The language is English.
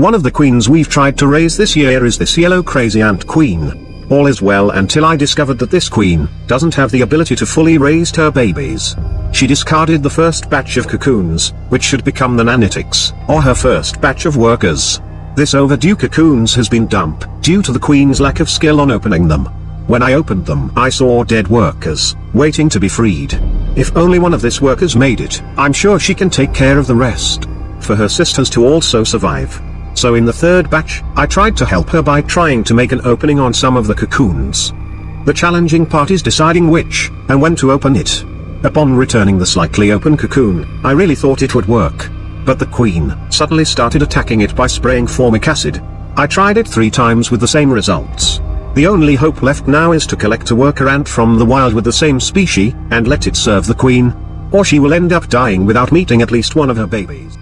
One of the queens we've tried to raise this year is this yellow crazy ant queen. All is well until I discovered that this queen doesn't have the ability to fully raise her babies. She discarded the first batch of cocoons, which should become the nanitics, or her first batch of workers. This overdue cocoons has been dumped, due to the queen's lack of skill on opening them. When I opened them I saw dead workers, waiting to be freed. If only one of this workers made it, I'm sure she can take care of the rest. For her sisters to also survive. So in the third batch, I tried to help her by trying to make an opening on some of the cocoons. The challenging part is deciding which, and when to open it. Upon returning the slightly open cocoon, I really thought it would work. But the queen suddenly started attacking it by spraying formic acid. I tried it three times with the same results. The only hope left now is to collect a worker ant from the wild with the same species, and let it serve the queen. Or she will end up dying without meeting at least one of her babies.